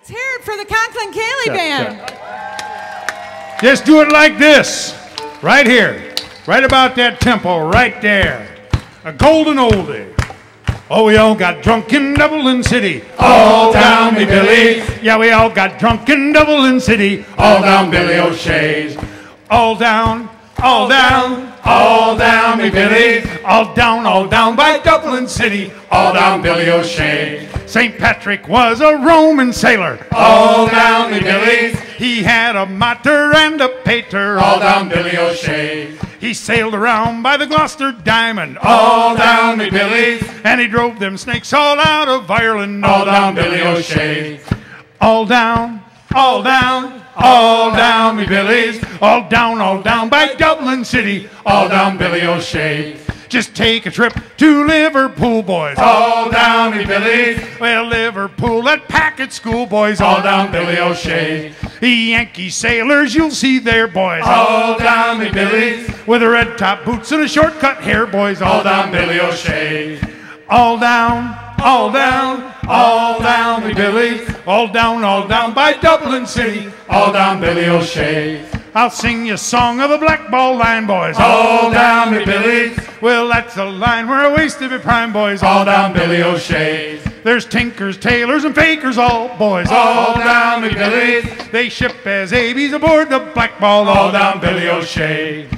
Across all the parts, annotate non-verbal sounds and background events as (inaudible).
Let's hear it for the Conklin Ceili Band. Just do it like this, right here, right about that tempo, right there. A golden oldie. Oh, we all got drunk in Dublin City. All down me Billy, Yeah, we all got drunk in Dublin City. all down Billy O'Shea's. All down, all down, All down me Billy, all down, all down by Dublin City. all down Billy O'Shea. St. Patrick was a Roman sailor. All down me Billy, He had a mater and a pater. all down Billy O'Shea. He sailed around by the Gloucester Diamond. All down me Billy, And he drove them snakes all out of Ireland. all down Billy O'Shea. All down, all down, all down, me Billies. All down, all down by Dublin City. All down Billy O'Shea. Just take a trip to Liverpool, boys. All down me Billy, Well, Liverpool, that packet schoolboys. all down Billy O'Shea. Yankee sailors, you'll see there, boys. All down me Billy, With the red top boots and a shortcut hair, boys. all down Billy O'Shea. all down, all down, all down, me Billy. All down, all down by Dublin City. All down Billy O'Shea. I'll sing you a song of the black ball line, boys. All down me Billy, Well, that's a line where I waste to be prime, boys. all down Billy O'Shea. There's tinkers, tailors, and fakers, all boys. All down me Billy, They ship as ABs aboard the black ball. all down Billy O'Shea.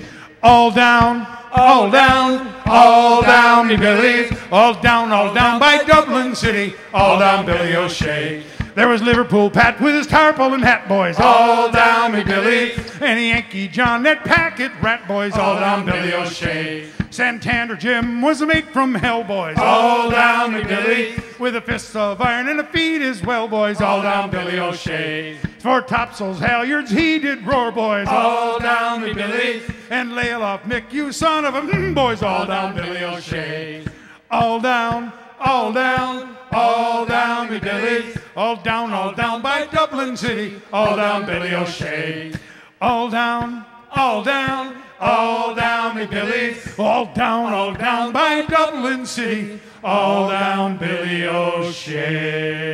all down, all down, All down me Billy, all down, all down by Dublin City. all down Billy O'Shea. There was Liverpool Pat with his tarpaulin hat, boys. All down me Billy, And Yankee John, that packet rat, boys. all down Billy O'Shea. Santander Jim was a mate from hell, boys. All down me Billy, With a fist of iron and a feet as well, boys. all down Billy O'Shea. For topsails, halyards, he did roar, boys. All down me Billy, And lay off Mick, you son of a mm, boys. all All down, down Billy O'Shea. all down, all down, All down me Billy, all down, all down by Dublin City. all down Billy O'Shea. All down, all down, All down me Billy, all down, all down by Dublin City. All down, Billy O'Shea.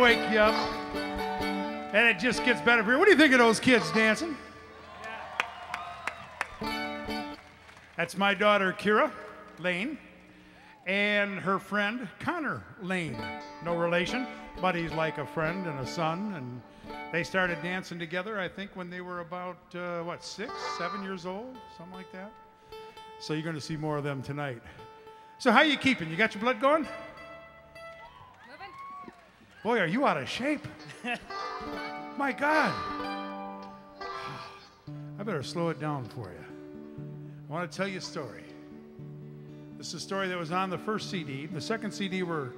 Wake you up. And it just gets better for you. What do you think of those kids dancing? That's my daughter, Kira Lane, and her friend, Connor Lane. No relation, but he's like a friend and a son. And they started dancing together, I think, when they were about, uh, what, six, seven years old? Something like that. So you're going to see more of them tonight. So how you keeping? You got your blood going? Boy, are you out of shape. (laughs) My God. I better slow it down for you. I want to tell you a story. This is a story that was on the first CD. The second CD we're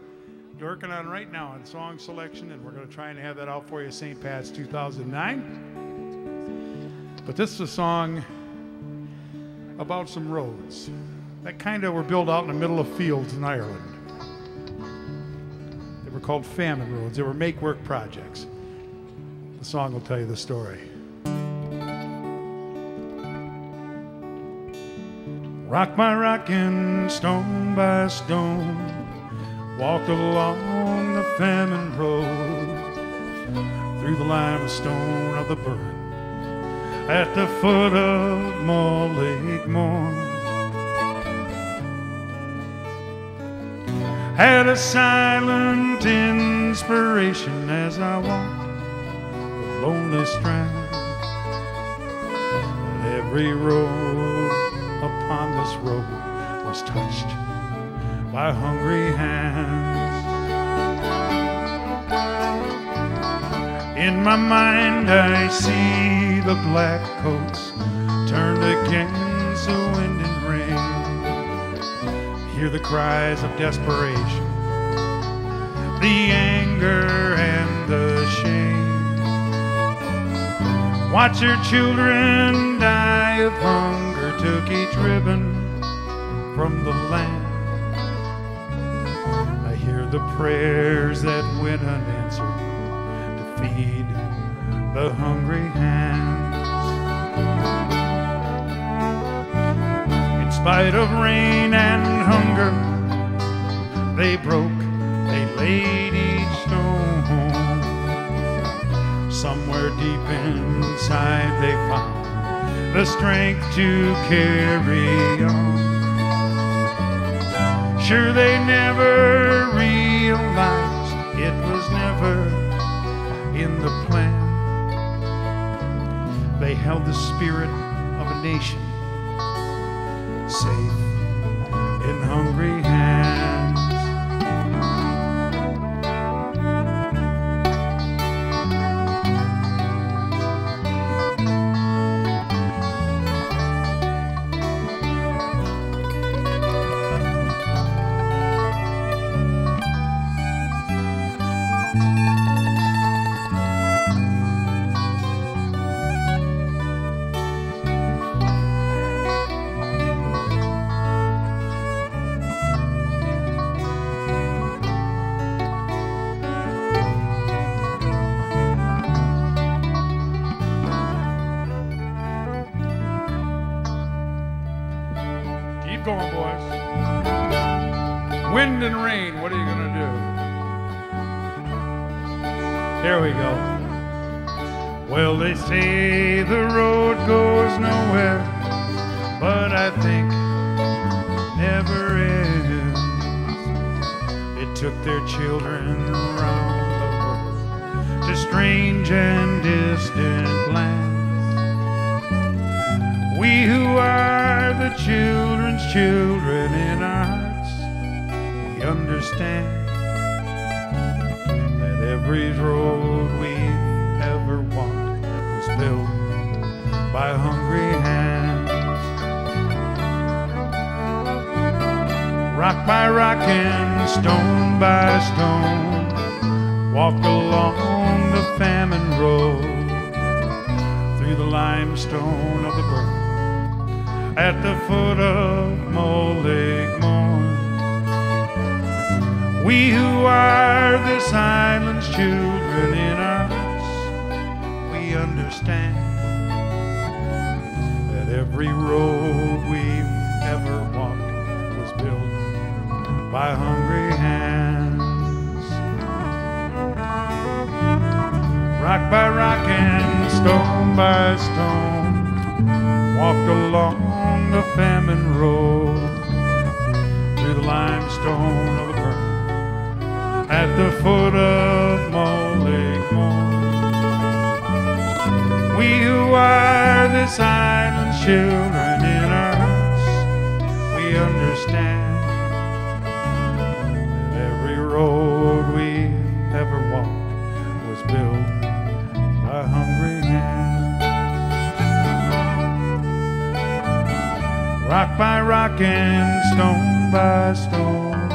working on right now on song selection, and we're going to try and have that out for you St. Pat's 2009. But this is a song about some roads that kind of were built out in the middle of fields in Ireland. Called famine roads. They were make work projects. The song will tell you the story. Rock by rock and stone by stone, walked along the famine road, through the limestone of the Burren, at the foot of Mullaghmore. Had a silent inspiration as I walked the lonely strand. Every road upon this road was touched by hungry hands. In my mind, I see the black coats turned against the wind. Hear the cries of desperation, the anger and the shame. Watch your children die of hunger, took each ribbon from the land. I hear the prayers that went unanswered to feed the hungry hands. In spite of rain and hunger, they broke, they laid each stone. Somewhere deep inside they found the strength to carry on. Sure, they never realized it was never in the plan. They held the spirit of a nation safe stone by stone, walked along the famine road through the limestone of the Burren at the foot of Mullaghmore. We who are this island's children in hearts, we understand that every road we've ever walked was built by hungry rock by rock and stone by stone, walked along the famine road through the limestone of the Burren at the foot of Mullaghmore. We who are this island's children in our hearts, we understand Rock by rock and stone by stone.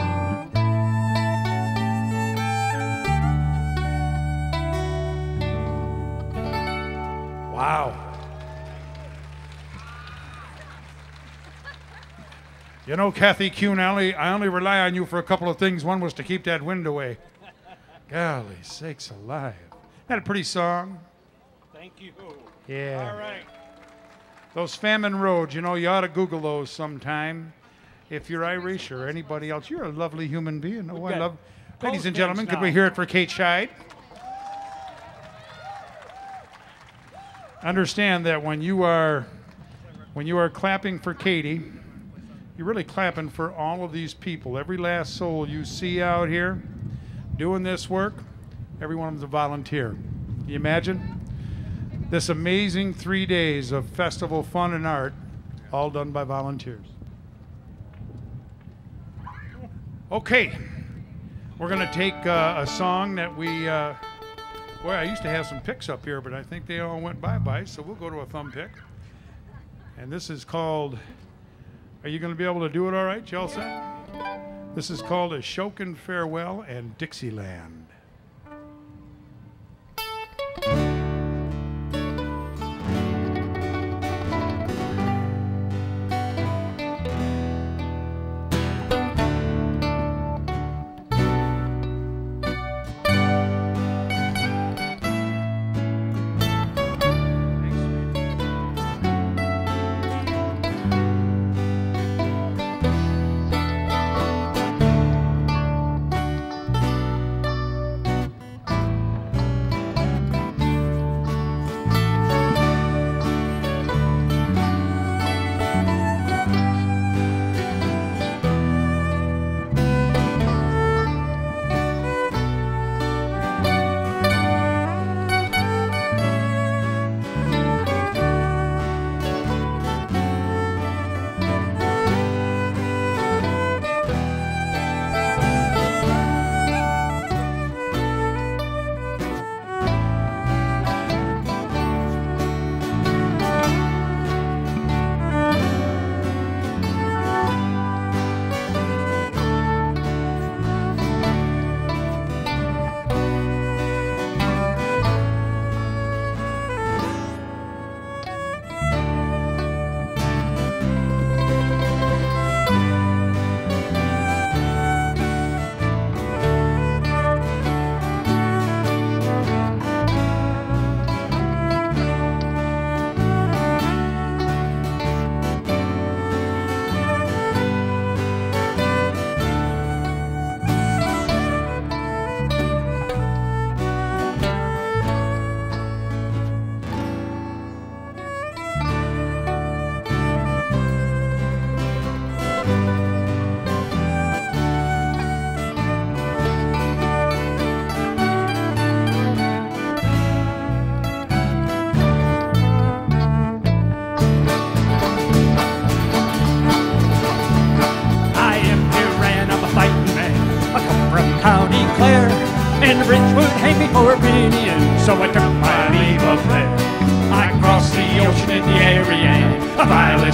Wow. You know, Kathy Kuhn, I only, rely on you for a couple of things. One was to keep that wind away. Golly sakes alive. That a pretty song? Thank you. Yeah. All right. Those famine roads, you know, you ought to Google those sometime. If you're Irish or anybody else, you're a lovely human being. Oh, I love. Ladies and gentlemen, could we hear it for Kate Scheid? Understand that when you are when you are clapping for Katie, you're really clapping for all of these people. Every last soul you see out here doing this work, every one of them's a volunteer. Can you imagine? This amazing three days of festival fun and art, all done by volunteers. Okay, we're going to take uh, a song that we. Uh, boy, I used to have some picks up here, but I think they all went bye bye, so we'll go to a thumb pick. And this is called. Are you going to be able to do it all right, set? This is called Ashokan Farewell and Dixieland.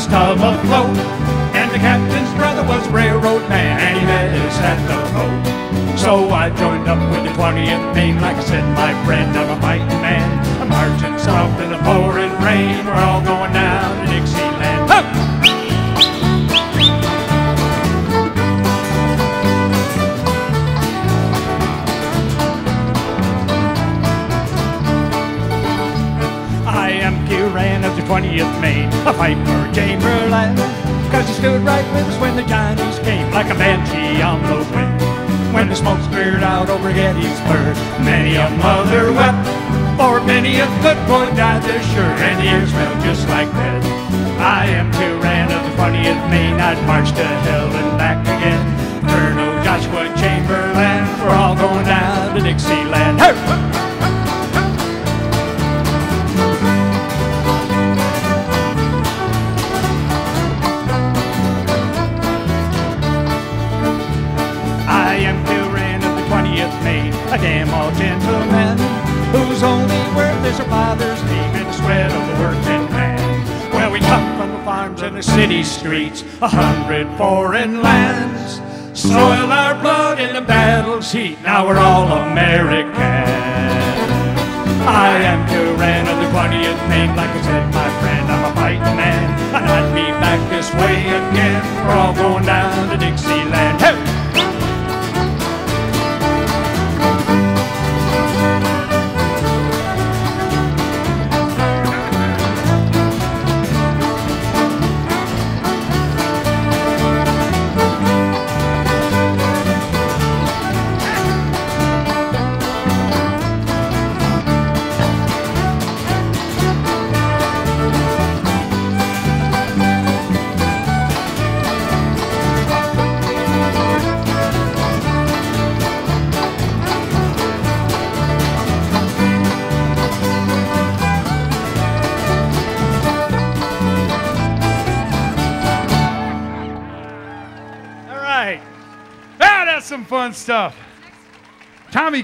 Tub afloat, and the captain's brother was railroad man, and he met us at the boat. So I joined up with the 20th Maine, like I said, my friend, I'm a fighting man. I'm marching south in the pouring rain, we're all going down to Dixieland. Hup! I am Kilrain of the 20th Maine, a fight good boy died there sure, and the air smelled just like bread. I am Turan of the 20th Maine, I'd march to hell foreign lands. Soiled our blood in the battle's heat, now we're all Americans.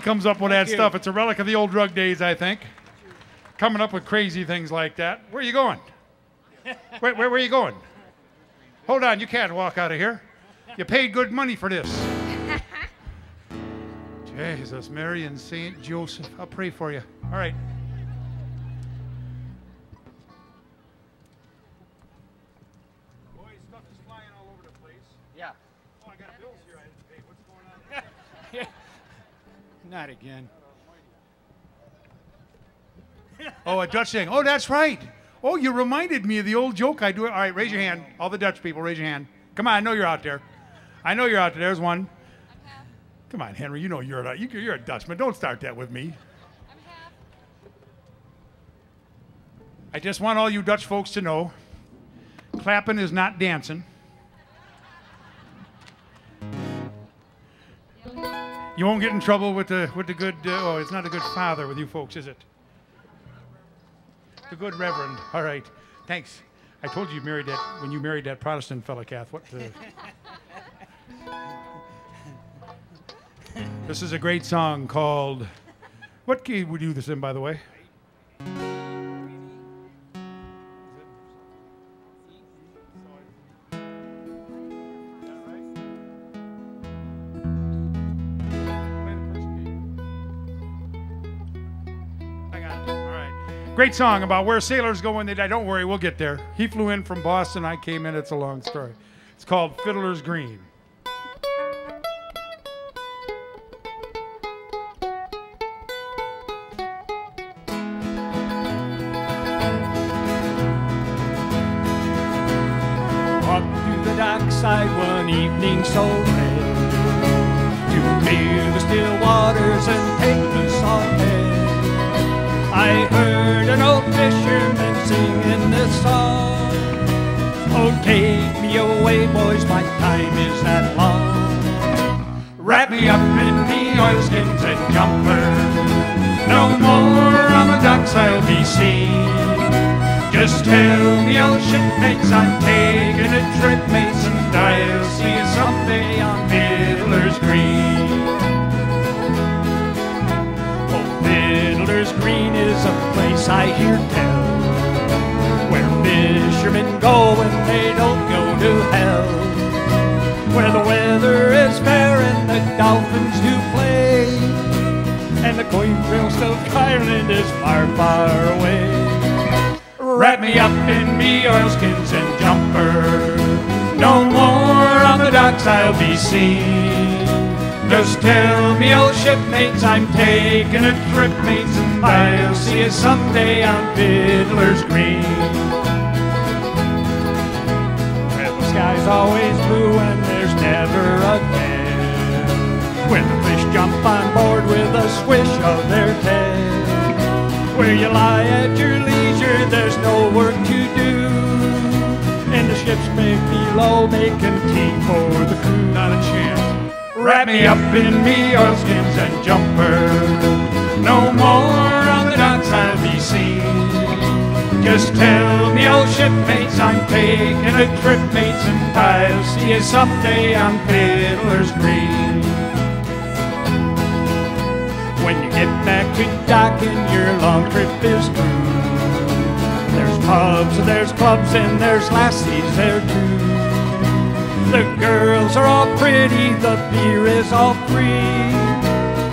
Comes up with that you. stuff. It's a relic of the old drug days, I think. Coming up with crazy things like that. Where are you going? (laughs) where, where, where are you going? Hold on, you can't walk out of here. You paid good money for this. (laughs) Jesus, Mary and Saint Joseph, I'll pray for you. All right. Not again. Oh, a Dutch thing. Oh, that's right. Oh, you reminded me of the old joke I do. All right, raise your hand. All the Dutch people, raise your hand. Come on, I know you're out there. I know you're out there. There's one. Come on, Henry. You know you're a, you- you're a Dutchman. Don't start that with me. I just want all you Dutch folks to know clapping is not dancing. You won't get in trouble with the with the good. Uh, oh, it's not a good father with you folks, is it? The good reverend. All right. Thanks. I told you you married that when you married that Protestant fella, Kath. What the? (laughs) this is a great song called. What key would you do this in, by the way? Great song about where sailors go when they die. Don't worry, we'll get there. He flew in from Boston. I came in. It's a long story. It's called Fiddler's Green. mates, I'm taking a trip, mates. I'll see you someday on Fiddler's Green. Well, the sky's always blue and there's never a cloud. When the fish jump on board with a swish of their tail. Where you lie at your leisure, there's no work to do and the ships may be low, making tea for the crew. Not a chance. Wrap me up in me oilskins and jumper. No more on the docks I'll be seen. Just tell me, old shipmates, I'm taking a trip, mates, and I'll see you someday on Fiddler's Green. When you get back to dock and your long trip is through, there's pubs, there's clubs, and there's lassies there too. The girls are all pretty, the beer is all free,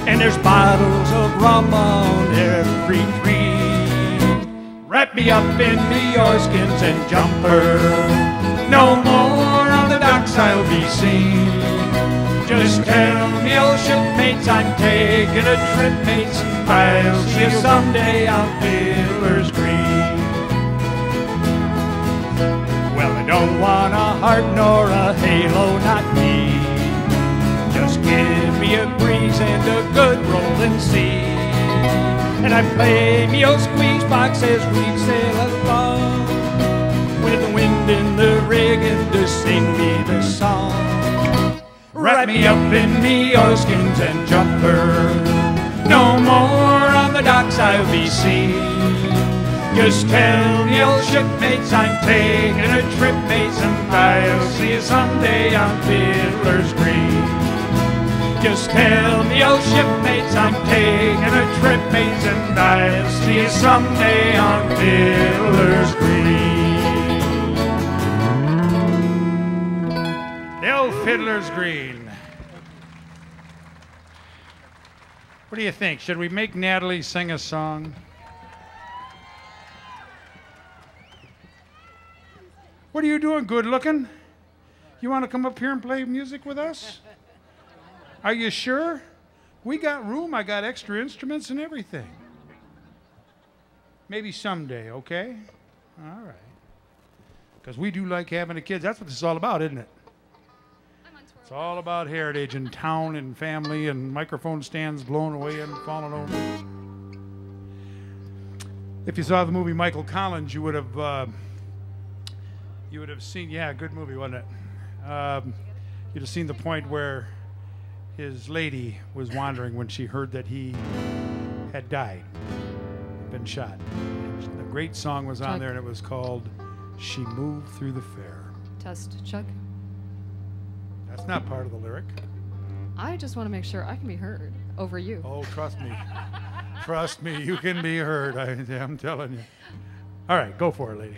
and there's bottles of rum on every tree. Wrap me up in me oilskins and jumper. No more on the docks I'll be seen. Just tell me, old shipmates, I'm taking a trip, mates, I'll see you someday on Fiddler's don't want a heart nor a halo, not me. Just give me a breeze and a good rolling sea. And I play me old squeeze box as we sail along. With the wind in the rig and to sing me the song. Wrap me up in me oilskins and jumper. No more on the docks I'll be seen. Just tell the old shipmates I'm taking a trip, mates, and I'll see you someday on Fiddler's Green. Just tell me, old shipmates, I'm taking a trip, mates, and I'll see you someday on Fiddler's Green. The old Fiddler's Green. What do you think? Should we make Natalie sing a song? What are you doing? Good looking? You want to come up here and play music with us? Are you sure? We got room. I got extra instruments and everything. Maybe someday, okay? All right. Because we do like having the kids. That's what this is all about, isn't it? It's all about heritage and town and family and microphone stands blown away and falling over. If you saw the movie Michael Collins, you would have uh, you would have seen. Yeah, good movie, wasn't it? Um, you'd have seen the point where his lady was wandering when she heard that he had died, been shot. And the great song was on Chuck. there, and it was called "She Moved Through the Fair." Test, Chuck. That's not part of the lyric. I just want to make sure I can be heard over you. Oh, trust me. trust me, you can be heard. I, I'm telling you. All right, go for it, lady.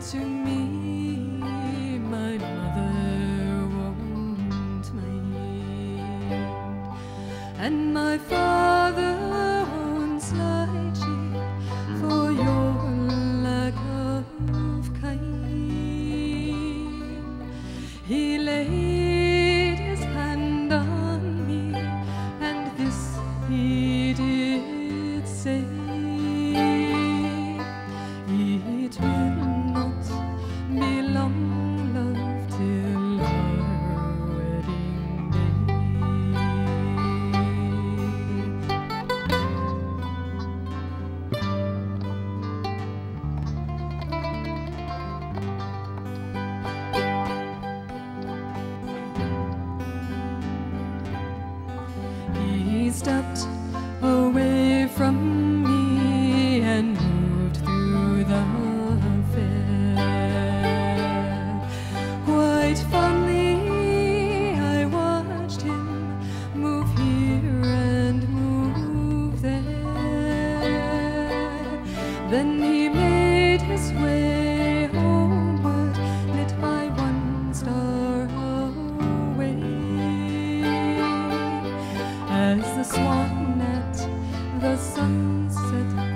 Said to me, My mother won't mind, and my father Swan at the sunset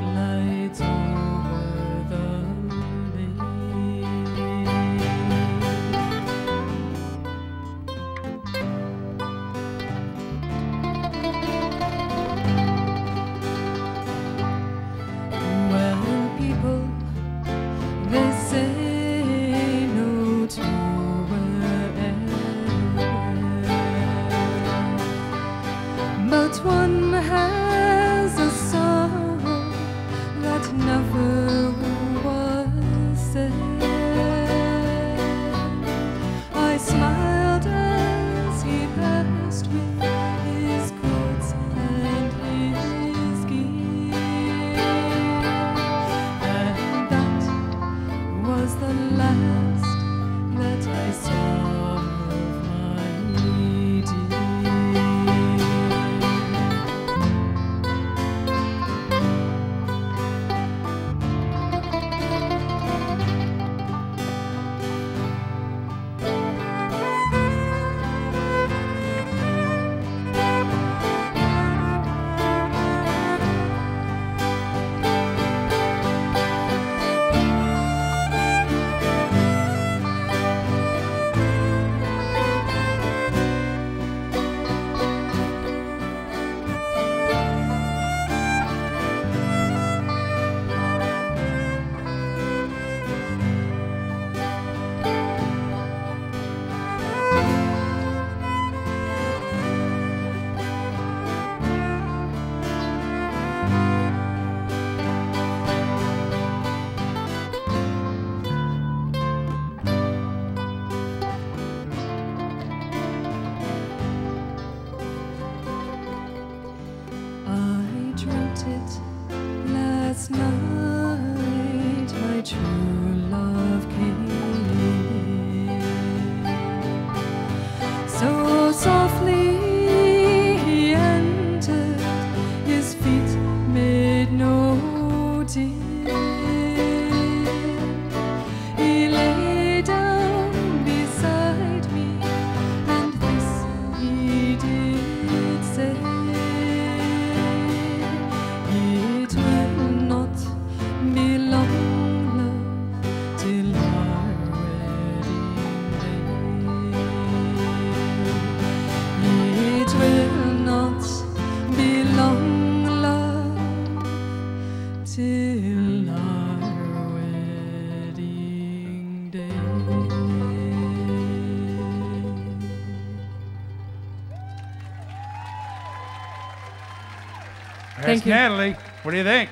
you. Natalie. What do you think?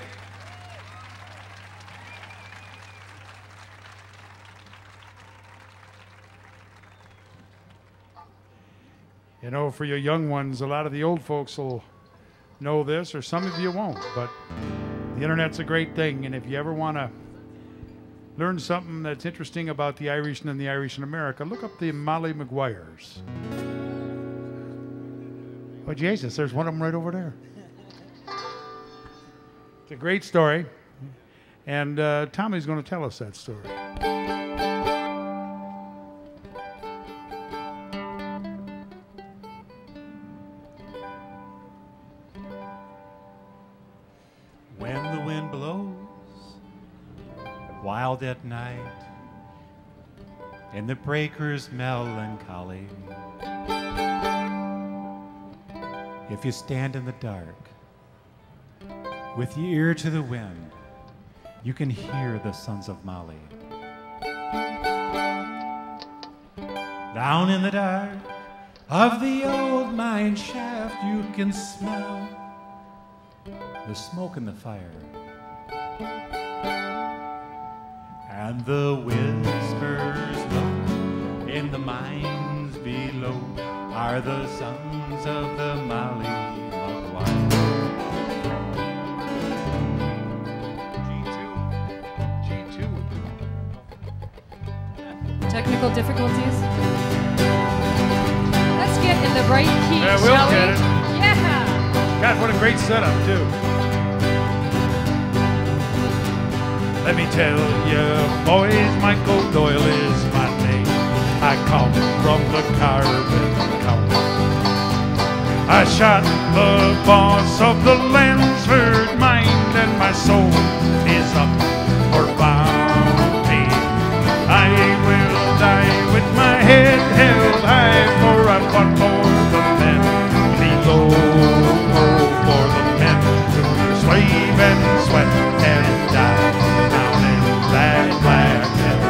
You know, for your young ones, a lot of the old folks will know this, or some of you won't. But the internet's a great thing, and if you ever want to learn something that's interesting about the Irish and the Irish in America, look up the Molly Maguires. Oh, Jesus, there's one of them right over there. It's a great story, and uh, Tommy's going to tell us that story. When the wind blows wild at night and the breakers melancholy, if you stand in the dark with your ear to the wind, you can hear the sons of Molly. Down in the dark of the old mine shaft, you can smell the smoke and the fire. And the whispers low in the mines below are the sons of the Molly Technical difficulties. Let's get in the right key, Yeah, we'll shall get we? it. Yeah. God, what a great setup, too. Let me tell you, boys, Michael Doyle is my name. I come from the carbon county. I shot the boss of the Lansford mine, and my soul is up for bounty. Held high, for I fought for the men below, for the men who slave and sweat and die down in that black hell.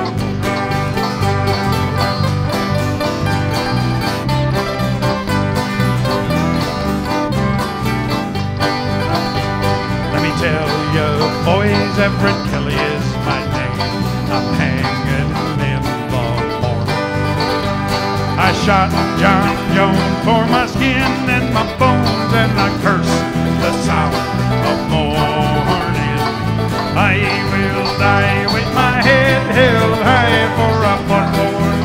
Let me tell you, boys, Edward Kelly is my name. I'm hanging shot John Jones for my skin and my bones, and I curse the sound of morning. I will die with my head held high, for I fought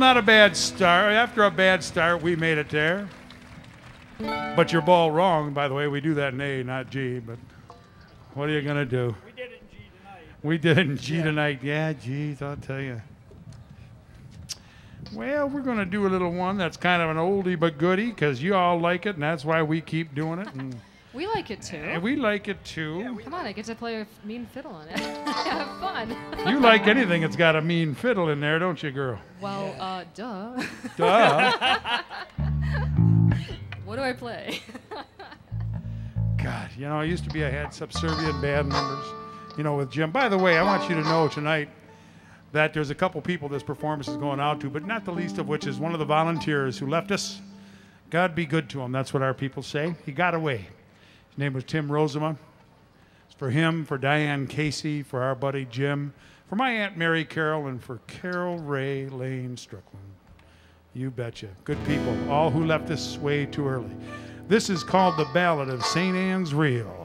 not a bad start. After a bad start, we made it there. But your ball wrong, by the way. We do that in A, not G. But what are you gonna do? We did it in G tonight. We did it in G tonight. Yeah, geez, I'll tell you. Well, we're gonna do a little one that's kind of an oldie but goodie because you all like it, and that's why we keep doing it. And, We like it too. and we like it too. Come on, I get to play a mean fiddle on it. (laughs) Have fun. You like anything that's got a mean fiddle in there, don't you, girl? Well, uh, duh. Duh. (laughs) what do I play? (laughs) God, you know, I used to be, I had subservient band members, you know, with Jim. By the way, I want you to know tonight that there's a couple people this performance is going out to, but not the least of which is one of the volunteers who left us. God be good to him. That's what our people say. He got away. His name was Tim Rosema. It's for him, for Diane Casey, for our buddy Jim, for my Aunt Mary Carol, and for Carol Ray Lane Strickland. You betcha. Good people, all who left this way too early. This is called the Ballad of St. Anne's Reel.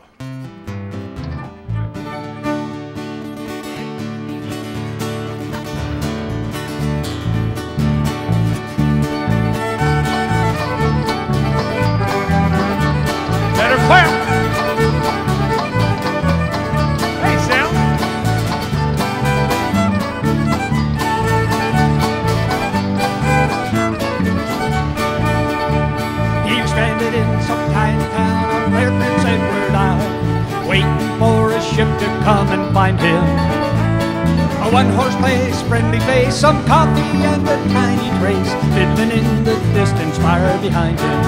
A one horse place, friendly face, some coffee and a tiny trace, fiddling in the distance far behind him.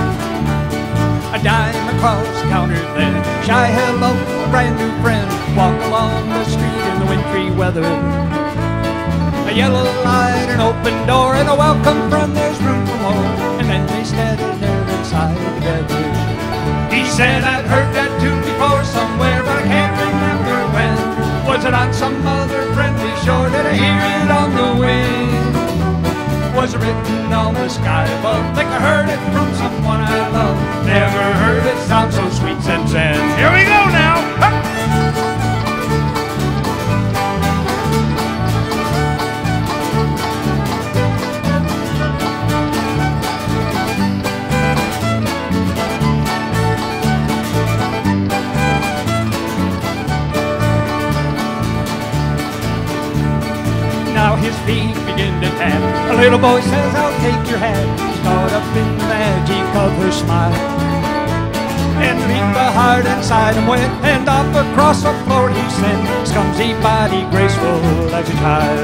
A dime across the counter then, shy hello, a brand new friend, walk along the street in the wintry weather. A yellow light, an open door, and a welcome friend, there's room for more. And then they steadied there inside together. He said I'd heard that tune before somewhere, but I can't remember when. Was it on some other shore? Did I hear it on the wind? Was it written on the sky above? Think I heard it from someone I love. Never heard it sound so sweet since then. Here we go now. Feet begin to tap. A little boy says, I'll take your hat. Caught up in the magic of her smile. And leave the heart inside him wet. And off across the floor he sent. Scumsy body graceful as a child.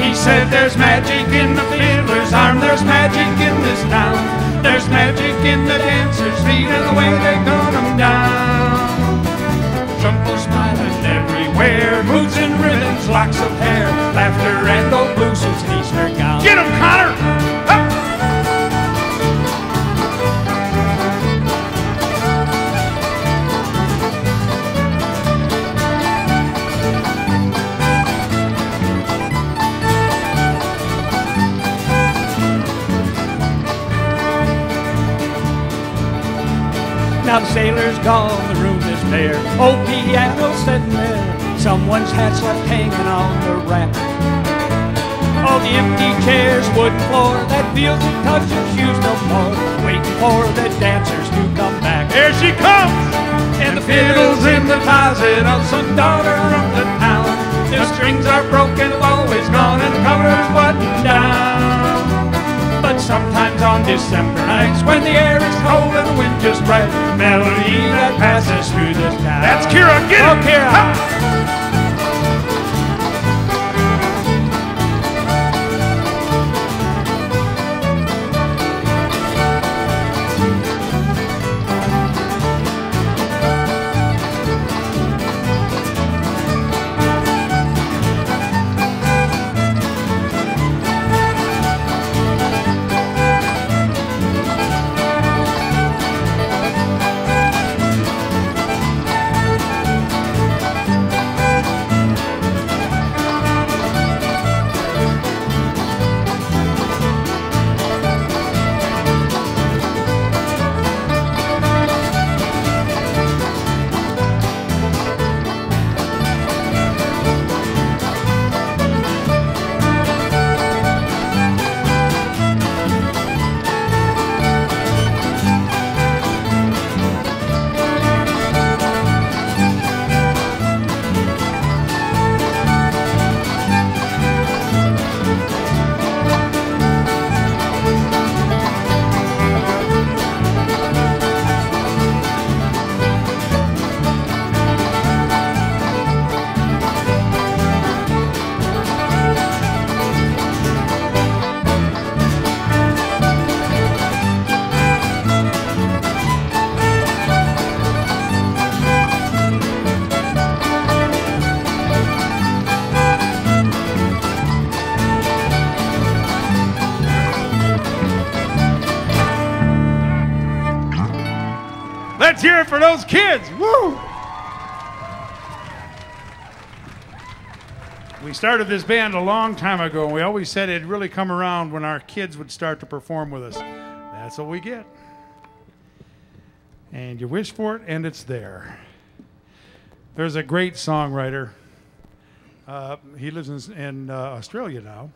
He said, There's magic in the fiddler's arm. There's magic in this town. There's magic in the dancer's feet and the way they gun them down. Trumple smiling everywhere, moves and locks of hair, laughter and old blue suits and Easter gowns. Get him, Connor. Now the sailor's gone, the room is bare. Old piano sitting there. Someone's hat's left hanging on the rack. All the empty chairs, wooden floor that feels and touches shoes no more. Waiting for the dancers to come back. Here she comes. And the fiddle's in the closet of some daughter of the town. The strings are broken, the is gone, and the cover's buttoned down. But sometimes on December nights, when the air is cold and the wind just right, melody that passes through this town. That's Kira. Get Oh. Kira. Hup. Hear for those kids. Woo! We started this band a long time ago, and we always said it'd really come around when our kids would start to perform with us. That's what we get. And you wish for it, and it's there. There's a great songwriter. Uh, he lives in, in uh, Australia now,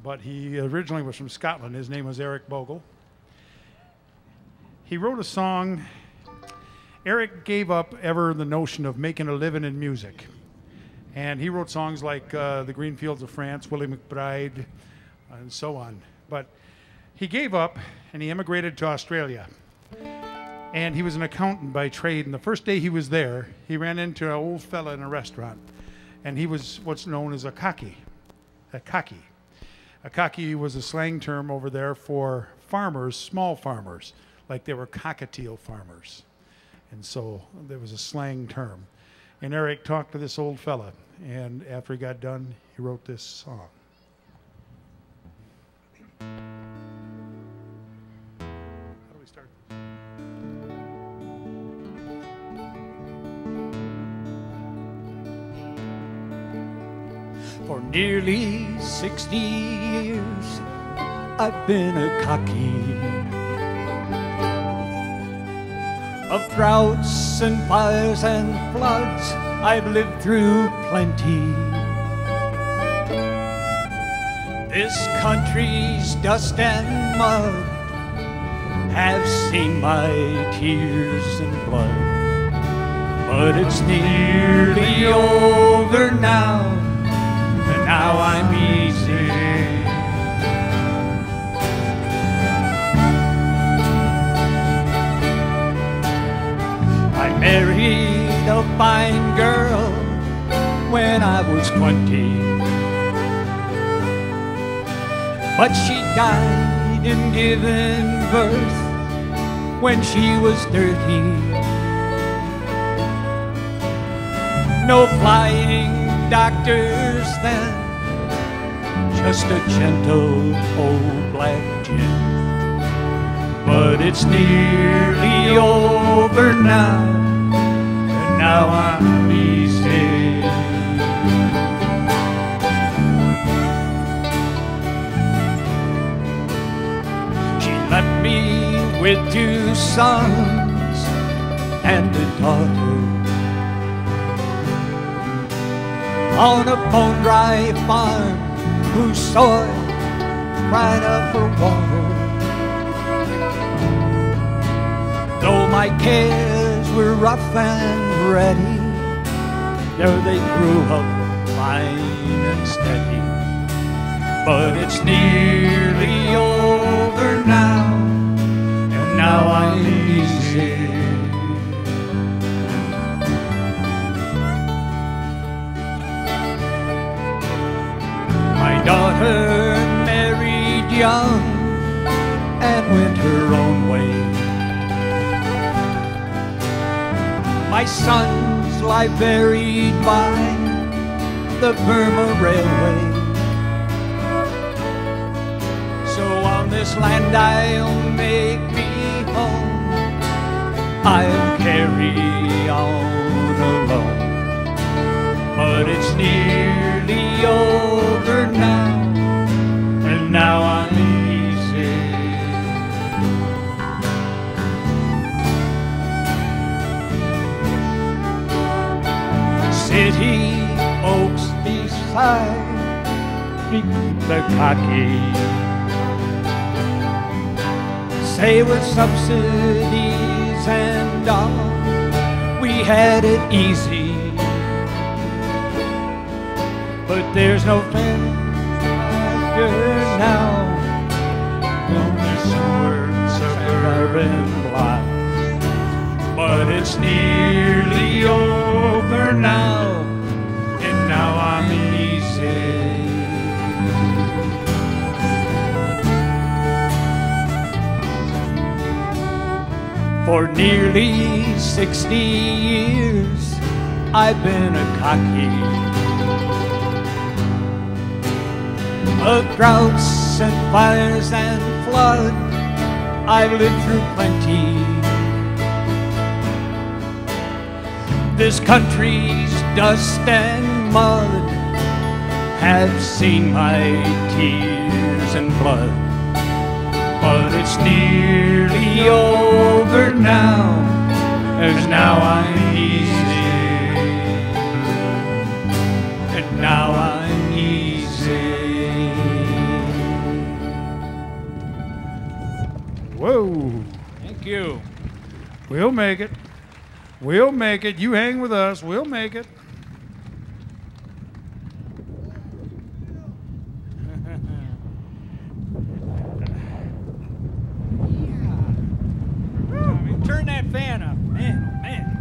but he originally was from Scotland. His name was Eric Bogle. He wrote a song. Eric gave up ever the notion of making a living in music. And he wrote songs like uh, The Green Fields of France, Willie McBride, and so on. But he gave up and he immigrated to Australia. And he was an accountant by trade. And the first day he was there, he ran into an old fella in a restaurant. And he was what's known as a cocky. A cocky. A cocky was a slang term over there for farmers, small farmers, like they were cockatiel farmers. And so there was a slang term. And Eric talked to this old fella. And after he got done, he wrote this song. How do we start? For nearly 60 years, I've been a cocky. Of droughts and fires and floods, I've lived through plenty. This country's dust and mud have seen my tears and blood. But it's nearly over 20. But she died in giving birth when she was 30. No flying doctors then, just a gentle old black gin. But it's nearly over now, and now I'm easy. With two sons and a daughter on a bone dry farm whose soil cried out for water. Though my cares were rough and ready, there they grew up fine and steady. But it's nearly over now I'm easy. My daughter married young and went her own way. My sons lie buried by the Burma Railway. So on this land I'll make me home. I'll carry on alone. But it's nearly over now, and now I'm easy. City oaks beside the cocky. Say with subsidies and all, we had it easy. But there's no fence now. Only swords are blocks. But it's nearly over now, For nearly 60 years, I've been a cocky. Of droughts and fires and flood, I've lived through plenty. This country's dust and mud have seen my tears and blood. But it's nearly over now, as now I'm easy. And now I'm easy. Whoa. Thank you. We'll make it. We'll make it. You hang with us. We'll make it. Turn that fan of. Man, oh man.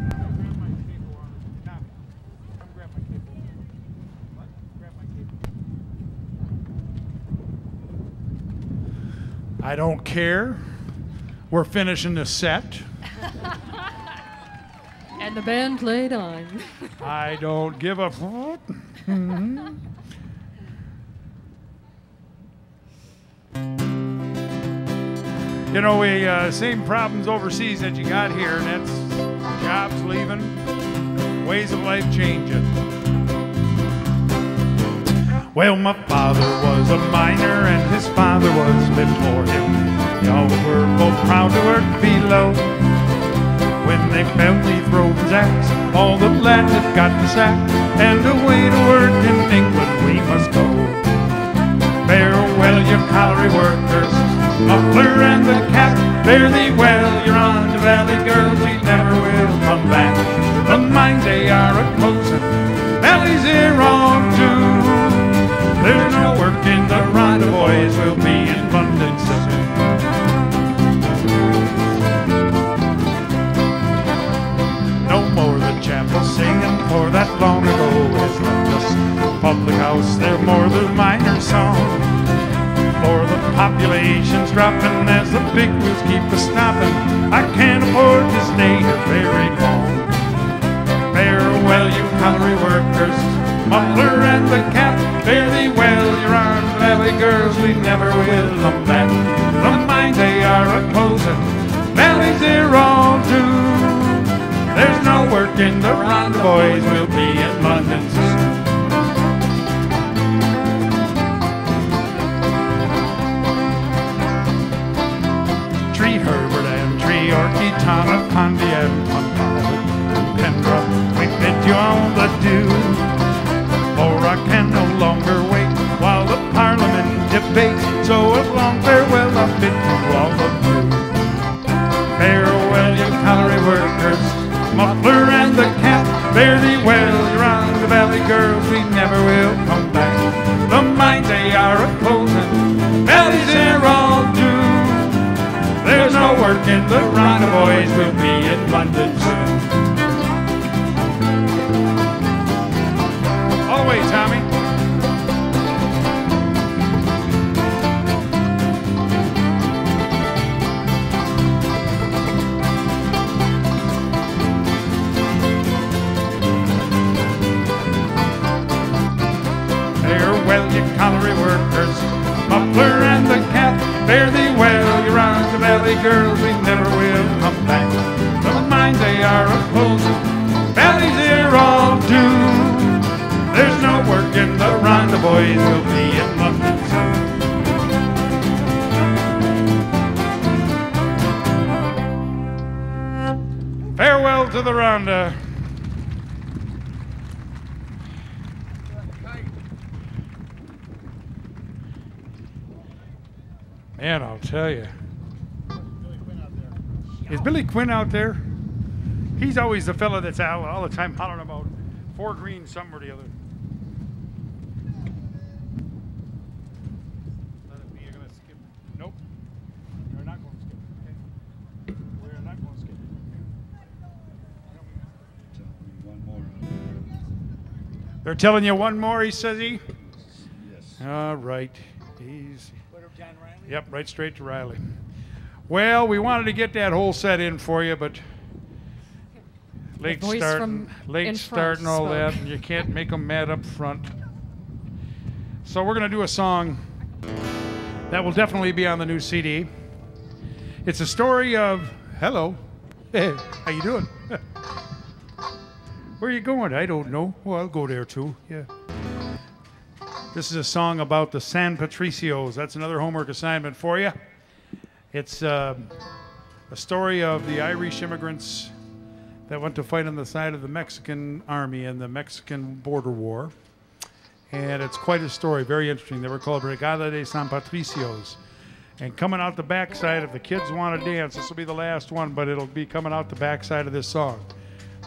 I don't care. We're finishing the set. (laughs) And the band played on. (laughs) I don't give a. Mhm. You know, we uh, same problems overseas that you got here, and that's jobs leaving, ways of life changing. Well, my father was a miner, and his father was before him. Y'all were both proud to work below. When they found me throwing axe, all the lads had got the sack, and away to work in England we must go. Farewell, you colliery workers, muffler and the cap. Fare thee well, you're on the valley, girls, we never will come back. The mines they are a closing, valleys are on too. There's no work in the run, the boys will be in London soon. No more the chapel singing, for that long ago has left us. Public house, they're more the minor song. For the population's dropping as the big wheels keep us stopping. I can't afford to stay here very long. Farewell, you colliery workers, muffler and the cap. Fare thee well, your valley girls, we never will come. The mines they are they're all due. There's no work in the round, the boys will be in London soon. Treherbert and Treorchy, Tana, Pondy and Pendra, we bid you all adieu. For Quinn out there? He's always the fella that's out all the time hollering about four green something or the other. Let it be. You're gonna skip. We're not going to skip. Okay. We're not going to skip. They're telling you one more, he says he? Yes. All right. Easy. Yep, right straight to Riley. Well, we wanted to get that whole set in for you, but late starting, late in start front and all that, and you can't make them mad up front. So we're gonna do a song that will definitely be on the new CD. It's a story of hello, (laughs) hey, how you doing? (laughs) Where are you going? I don't know. Well, I'll go there too. Yeah. This is a song about the San Patricios. That's another homework assignment for you. It's uh, a story of the Irish immigrants that went to fight on the side of the Mexican army in the Mexican border war. And it's quite a story, very interesting. They were called Brigada de San Patricios. And coming out the backside, if the kids want to dance, this will be the last one, but it'll be coming out the backside of this song.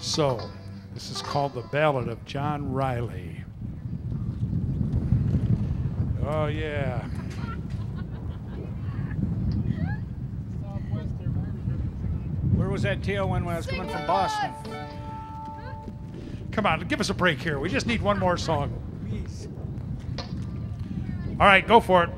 So, this is called The Ballad of John Riley. Oh, yeah. Where was that tailwind when I was coming from Boston. Come on, give us a break here. We just need one more song. All right, go for it.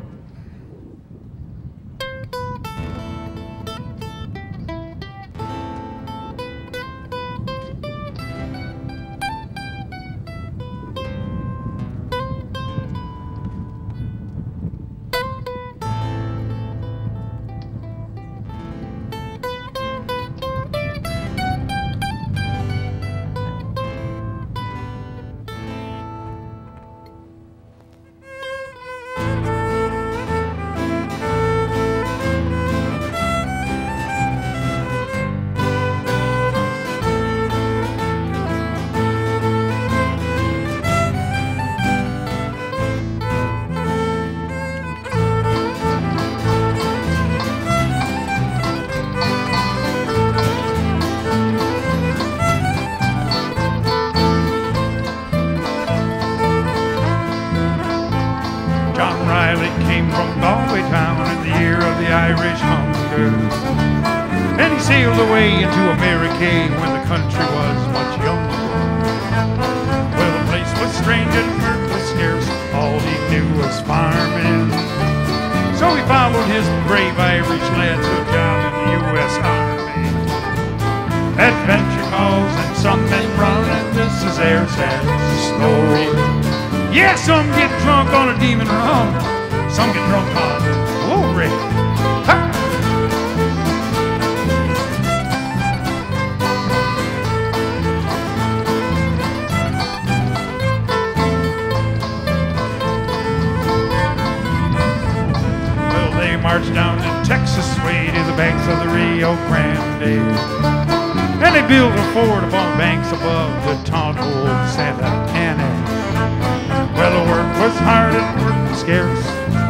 From Galway town in the year of the Irish hunger. And he sailed away into America when the country was much younger. Well, the place was strange and work was scarce. All he knew was farming. So he followed his brave Irish lad to a job in the U.S. Army. Adventure calls and some men run, and this is their sad story. Yeah, some get drunk on a demon rum. Some get drunk on glory. Ha! Well, they marched down to Texas way to the banks of the Rio Grande. And they built a fort upon banks above the Tonto Santa Ana. Well, the work was hard and work was scarce.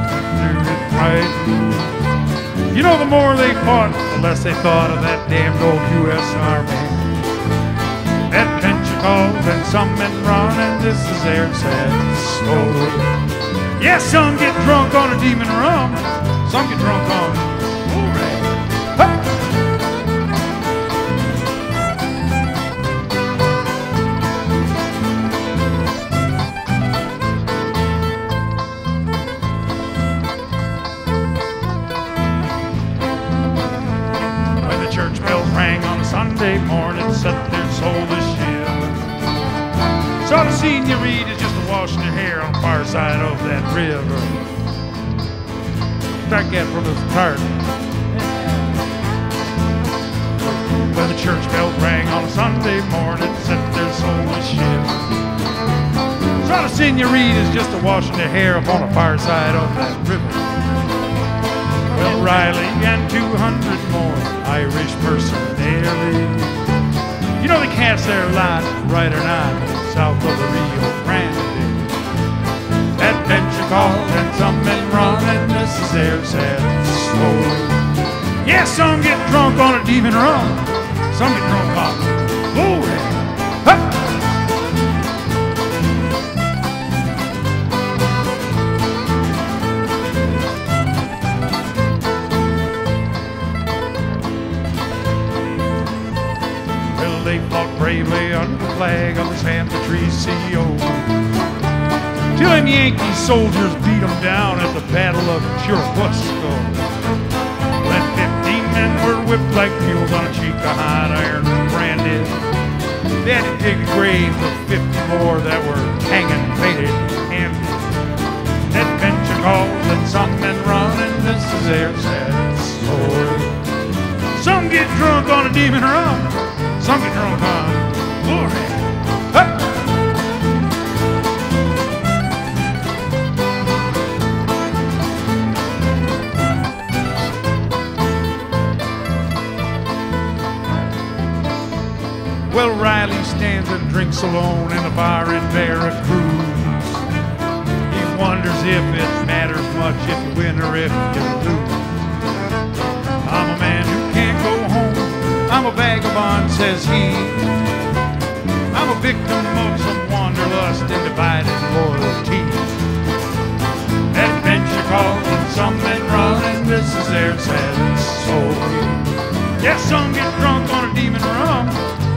Right. You know, the more they fought, the less they thought of that damned old U.S. Army. Adventure calls and some men run, and this is their sad story. Yeah, some get drunk on a demon rum, some get drunk on Start that from the start. When the church bell rang on a Sunday morning, set their soul to shiver. Saw the senoritas just a washing their hair up on the far of that river. Well, Riley and 200 more Irish mercenaries. You know they cast their lot right or not south of the Rio Grande. Adventure calls and some men run, and their sad story. Yeah, some get drunk on a demon rum, some get drunk on glory. Ha! Well, they fought bravely under the flag of the San Patricio. Till them Yankee soldiers beat them down at the Battle of Churubusco. When 15 men were whipped like mules on a cheek of hot iron branded. They had to dig a grave for 50 more that were hanging, painted, and adventure calls and some men run, and this is their sad story. Some get drunk on a demon rum, some get drunk on glory. Well, Riley stands and drinks alone in a bar in Veracruz. He wonders if it matters much if you win or if you lose. I'm a man who can't go home. I'm a vagabond, says he. I'm a victim of some wanderlust and divided loyalty. Adventure calls and some men run, and this is their sad story. Yeah, some get drunk on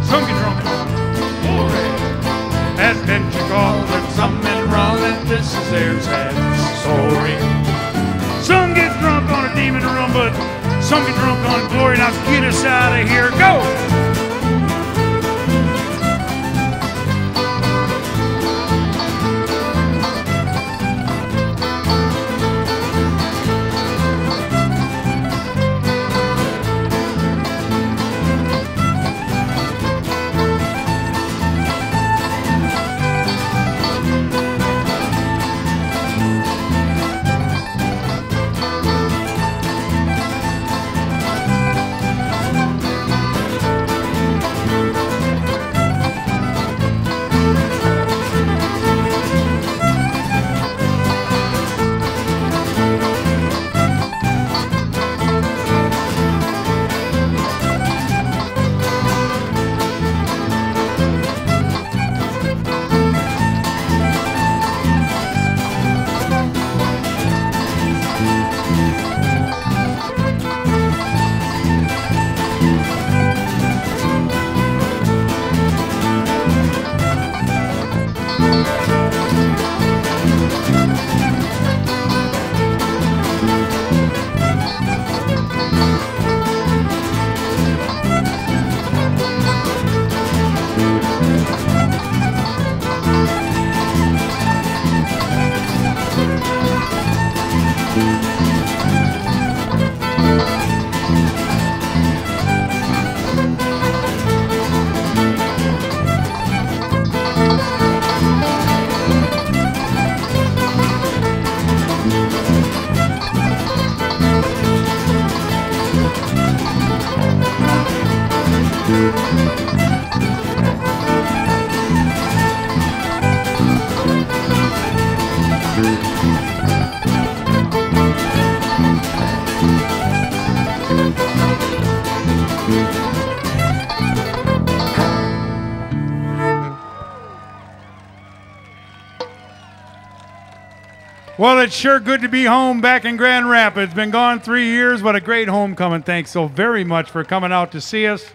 some get drunk and adventure Pensacola, some men run and this is their sad story. Some get drunk on a demon rum, but some get drunk on glory. Now get us out of here. Go! Well, it's sure good to be home back in Grand Rapids. Been gone three years. What a great homecoming. Thanks so very much for coming out to see us.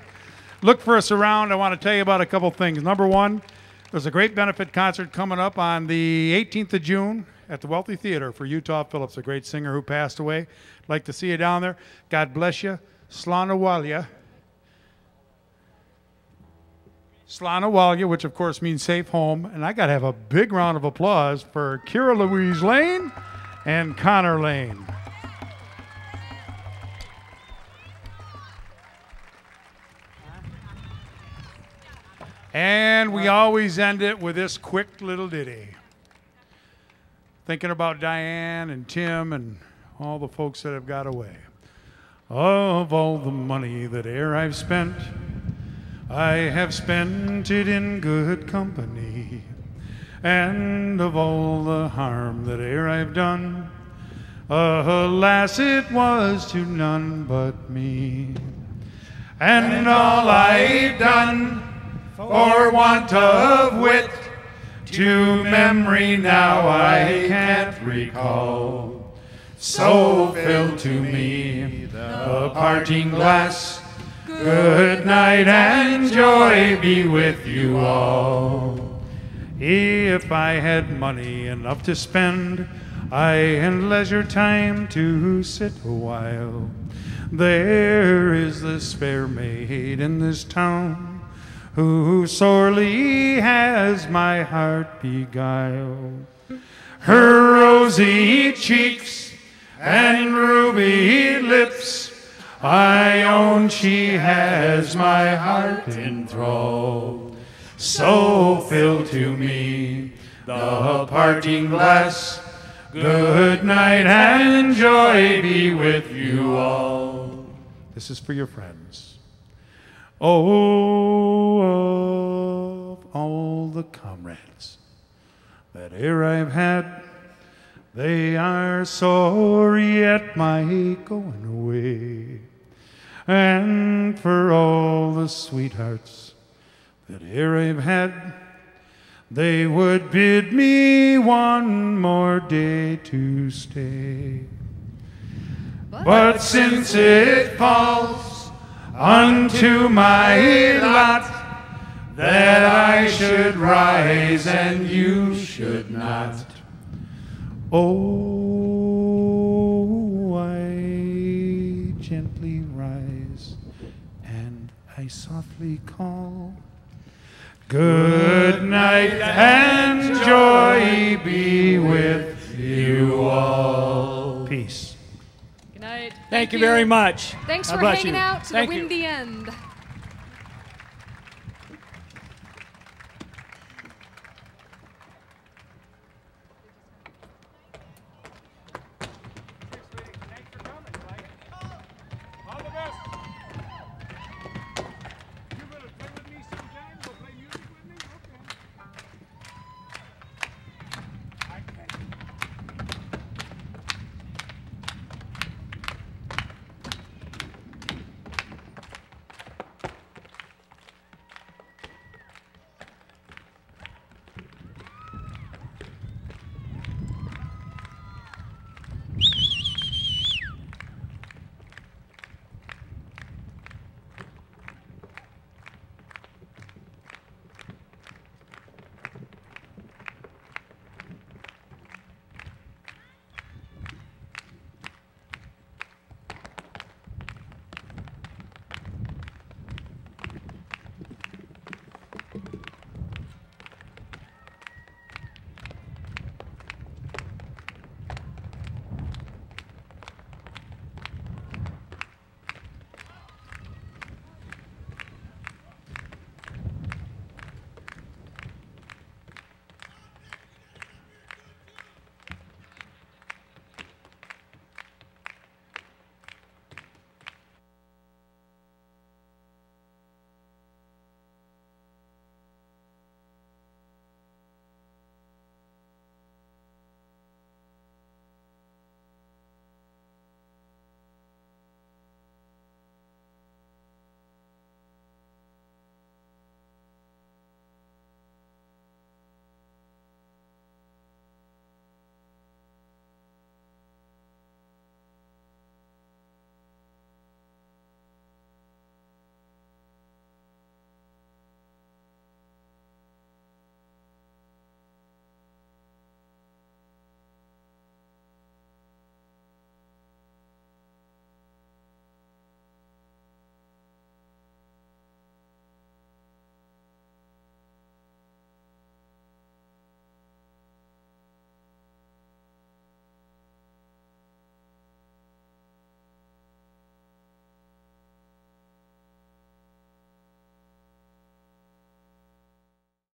Look for us around. I want to tell you about a couple things. Number one, there's a great benefit concert coming up on the 18th of June at the Wealthy Theater for Utah Phillips, a great singer who passed away. Like to see you down there. God bless you. Slán abhaile. Slán abhaile, which of course means safe home. And I got to have a big round of applause for Kira Louise Lane and Connor Lane. And we always end it with this quick little ditty. Thinking about Diane and Tim and all the folks that have got away. Of all the money that e'er I've spent, I have spent it in good company. And of all the harm that e'er I've done, alas, it was to none but me. And all I've done for want of wit, to memory now I can't recall. So fill to me the parting glass. Good night and joy be with you all. If I had money enough to spend, I and leisure time to sit a while. There is this fair maid in this town who sorely has my heart beguiled. Her rosy cheeks and ruby lips, I own she has my heart enthralled. So fill to me the parting glass. Good night and joy be with you all. This is for your friends. Oh, of all the comrades that e'er I've had, they are sorry at my going away. And for all the sweethearts that e'er I've had, they would bid me one more day to stay. But since it falls unto my lot that I should rise and you should not, Oh, I softly call. Good night and joy be with you all. Peace. Good night. Thank, you very much. Thanks God for hanging you. out to Thank the you. windy end.